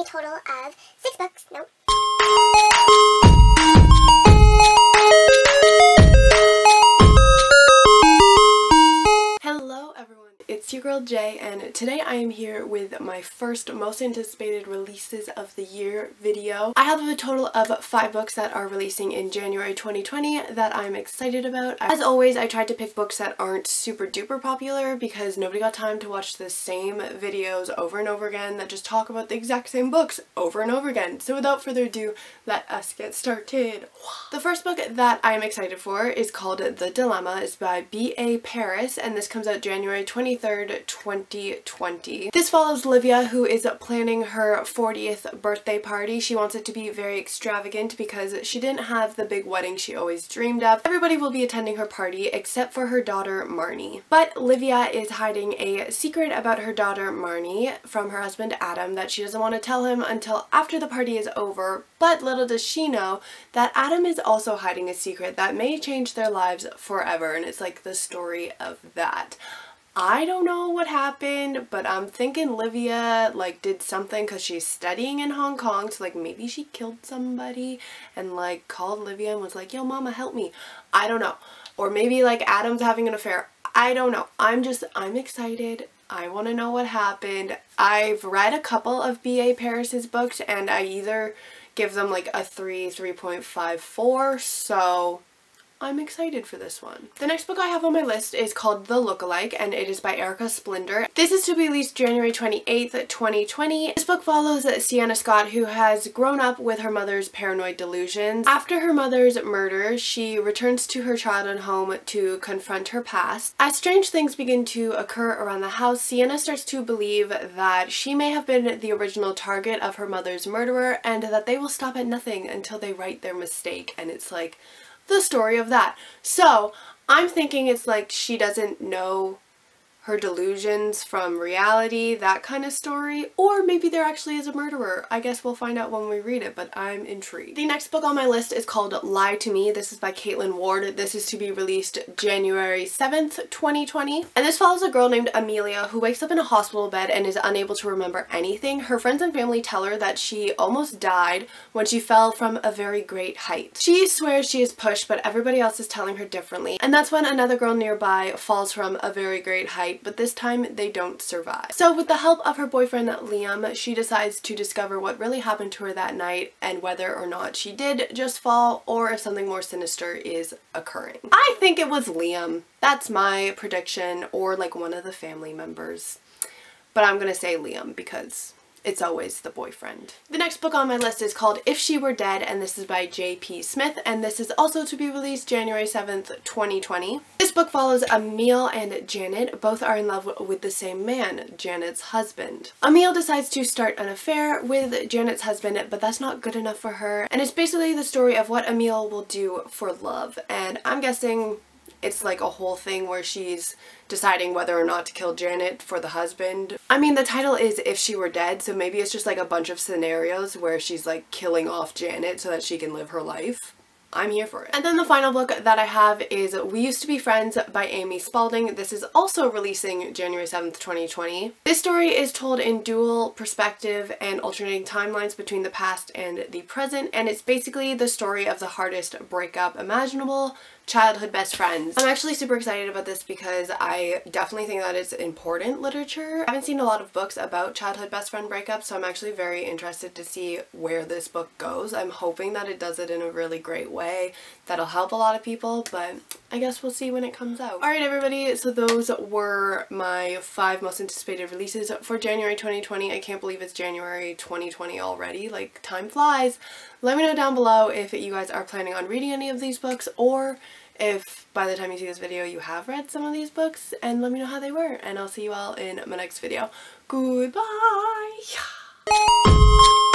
a total of six books. Nope. It's your girl Jay and today I am here with my first most anticipated releases of the year video. I have a total of five books that are releasing in January 2020 that I'm excited about. As always, I tried to pick books that aren't super duper popular because nobody got time to watch the same videos over and over again that just talk about the exact same books over and over again. So without further ado, let us get started. The first book that I'm excited for is called The Dilemma. It's by B.A. Paris and this comes out January 23rd, 2020. This follows Livia who is planning her 40th birthday party. She wants it to be very extravagant because she didn't have the big wedding she always dreamed of. Everybody will be attending her party except for her daughter Marnie. But Livia is hiding a secret about her daughter Marnie from her husband Adam that she doesn't want to tell him until after the party is over. But little does she know that Adam is also hiding a secret that may change their lives forever and it's like the story of that. I don't know what happened, but I'm thinking Livia like did something because she's studying in Hong Kong, so like maybe she killed somebody and like called Livia and was like, yo mama help me. I don't know. Or maybe like Adam's having an affair. I don't know. I'm just, I'm excited. I want to know what happened. I've read a couple of B.A. Paris's books and I either give them like a 3, 3.54, so I'm excited for this one. The next book I have on my list is called The Lookalike and it is by Erika Spindler. This is to be released January 28th, 2020. This book follows Sienna Scott who has grown up with her mother's paranoid delusions. After her mother's murder, she returns to her childhood home to confront her past. As strange things begin to occur around the house, Sienna starts to believe that she may have been the original target of her mother's murderer and that they will stop at nothing until they right their mistake and it's like the story of that. So I'm thinking it's like she doesn't know her delusions from reality, that kind of story, or maybe there actually is a murderer. I guess we'll find out when we read it, but I'm intrigued. The next book on my list is called Lie to Me. This is by Kaitlin Ward. This is to be released January 7th, 2020. And this follows a girl named Amelia who wakes up in a hospital bed and is unable to remember anything. Her friends and family tell her that she almost died when she fell from a very great height. She swears she is pushed, but everybody else is telling her differently. And that's when another girl nearby falls from a very great height but this time they don't survive. So with the help of her boyfriend Liam, she decides to discover what really happened to her that night and whether or not she did just fall or if something more sinister is occurring. I think it was Liam. That's my prediction or like one of the family members. But I'm gonna say Liam because it's always the boyfriend. The next book on my list is called If She Were Dead and this is by J.P. Smith and this is also to be released January 7th, 2020. This book follows Emile and Janet. Both are in love with the same man, Janet's husband. Emile decides to start an affair with Janet's husband but that's not good enough for her and it's basically the story of what Emile will do for love and I'm guessing it's like a whole thing where she's deciding whether or not to kill Janet for the husband. I mean, the title is If She Were Dead, so maybe it's just like a bunch of scenarios where she's like killing off Janet so that she can live her life. I'm here for it. And then the final book that I have is We Used to Be Friends by Amy Spalding. This is also releasing January 7th, 2020. This story is told in dual perspective and alternating timelines between the past and the present, and it's basically the story of the hardest breakup imaginable childhood best friends. I'm actually super excited about this because I definitely think that it's important literature. I haven't seen a lot of books about childhood best friend breakups so I'm actually very interested to see where this book goes. I'm hoping that it does it in a really great way that'll help a lot of people but I guess we'll see when it comes out. Alright everybody, so those were my five most anticipated releases for January 2020. I can't believe it's January 2020 already, like time flies. Let me know down below if you guys are planning on reading any of these books or if by the time you see this video you have read some of these books and let me know how they were and I'll see you all in my next video. Goodbye!